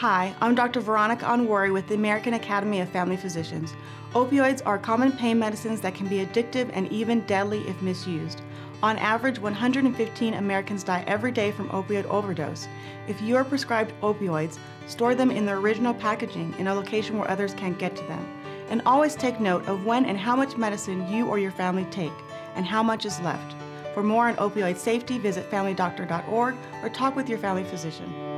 Hi, I'm Dr. Veronica Onwari with the American Academy of Family Physicians. Opioids are common pain medicines that can be addictive and even deadly if misused. On average, 115 Americans die every day from opioid overdose. If you are prescribed opioids, store them in their original packaging in a location where others can't get to them. And always take note of when and how much medicine you or your family take and how much is left. For more on opioid safety, visit familydoctor.org or talk with your family physician.